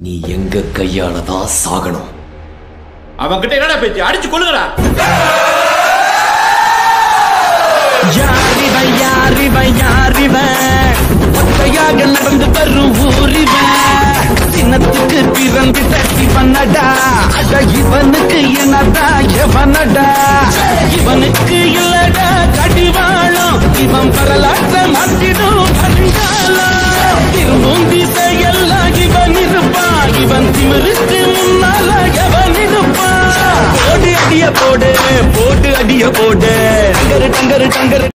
நீ எங்க கையால தான் சாகணும். அவன்கிட்ட என்னடா பேச்சு? அடிச்சு கொள்ளுங்கடா யாரிவன் யாரிவன் யாரிவன் ஒத்தையாக நடந்து வரும் ஊரிவன் சின்னத்துக்கு பிறந்து தட்டி பண்ணடா. அட இவனுக்கு என்னடா எவனடா? இவனுக்கு இல்லடா கடிவாளம். இவன் வரலாற்ற மாற்றிடும் அடிய போடு போட்டு அடிய போடு. டங்கரு டங்கரு டங்கரு.